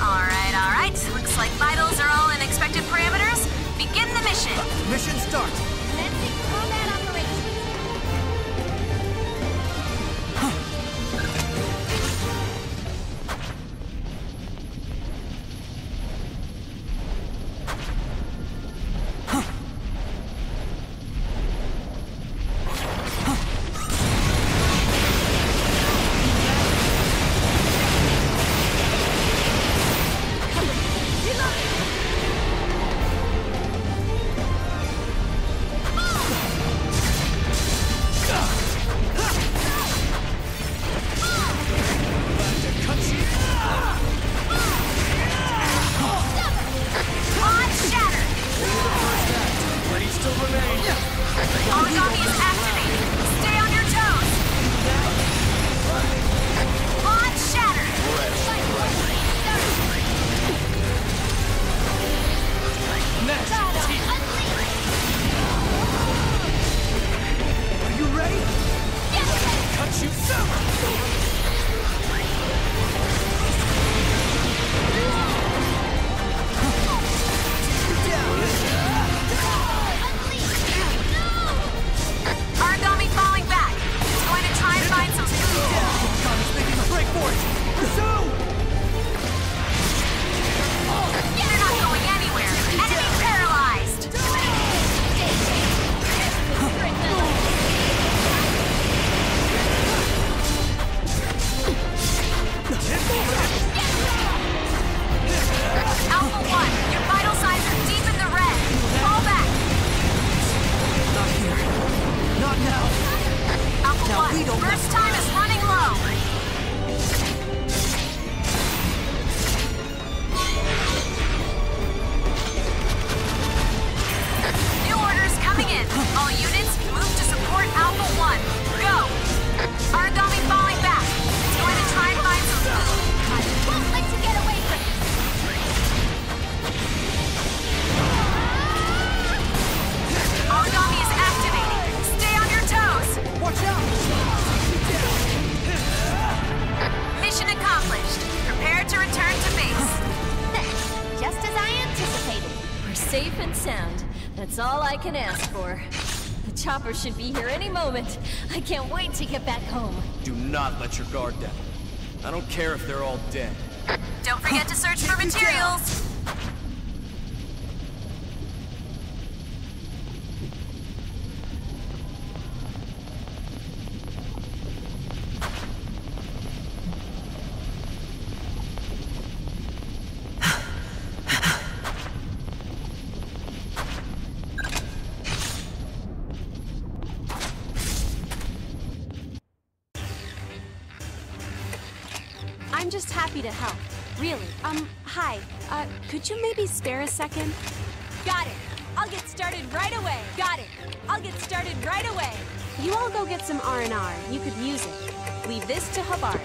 Alright, alright. Looks like vitals are all in expected parameters. Begin the mission. Mission start. We don't first time is running low. New orders coming in. All units, move to support Alpha 1. Go! Origami safe and sound. That's all I can ask for. The chopper should be here any moment. I can't wait to get back home. Do not let your guard down. I don't care if they're all dead. Don't forget to search for materials. I'm just happy to help. Really. Um, hi. Uh, could you maybe spare a second? Got it. I'll get started right away. Got it. I'll get started right away. You all go get some R&R. You could use it. Leave this to Hubbard.